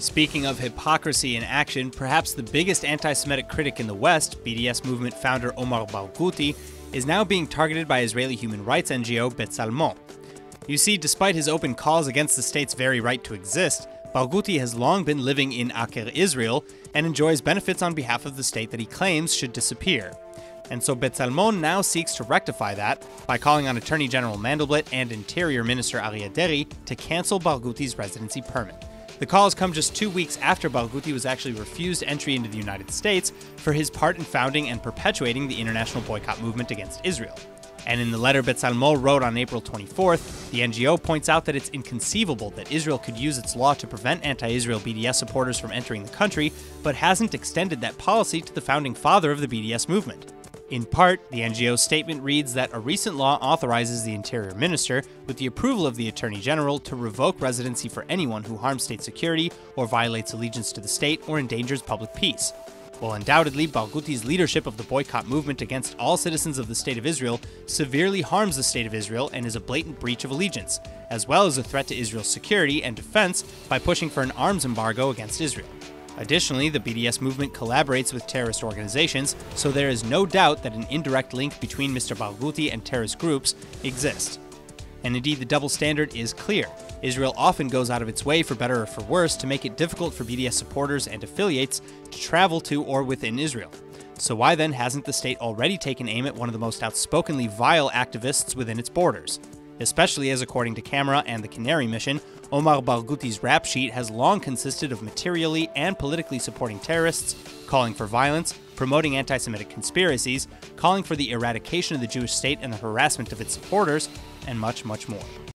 Speaking of hypocrisy in action, perhaps the biggest anti Semitic critic in the West, BDS movement founder Omar Barghouti, is now being targeted by Israeli human rights NGO B'Tsalmo. You see, despite his open calls against the state's very right to exist, Barghouti has long been living in Acre, Israel, and enjoys benefits on behalf of the state that he claims should disappear. And so B'Tsalmo now seeks to rectify that by calling on Attorney General Mandelblit and Interior Minister Aryeh Deri to cancel Barghouti's residency permit. The call has come just two weeks after Barghouti was actually refused entry into the United States for his part in founding and perpetuating the international boycott movement against Israel. And in the letter B'Tsalmo wrote on April 24th, the NGO points out that it's inconceivable that Israel could use its law to prevent anti Israel BDS supporters from entering the country, but hasn't extended that policy to the founding father of the BDS movement. In part, the NGO's statement reads that a recent law authorizes the Interior Minister, with the approval of the Attorney General, to revoke residency for anyone who harms state security or violates allegiance to the state or endangers public peace. While undoubtedly Barghouti's leadership of the boycott movement against all citizens of the State of Israel severely harms the State of Israel and is a blatant breach of allegiance, as well as a threat to Israel's security and defense by pushing for an arms embargo against Israel. Additionally, the BDS movement collaborates with terrorist organizations, so there is no doubt that an indirect link between Mr. Barghouti and terrorist groups exists. And indeed, the double standard is clear. Israel often goes out of its way, for better or for worse, to make it difficult for BDS supporters and affiliates to travel to or within Israel. So, why then hasn't the state already taken aim at one of the most outspokenly vile activists within its borders? Especially as, according to Camera and the Canary Mission, Omar Barghouti's rap sheet has long consisted of materially and politically supporting terrorists, calling for violence, promoting anti Semitic conspiracies, calling for the eradication of the Jewish state and the harassment of its supporters, and much, much more.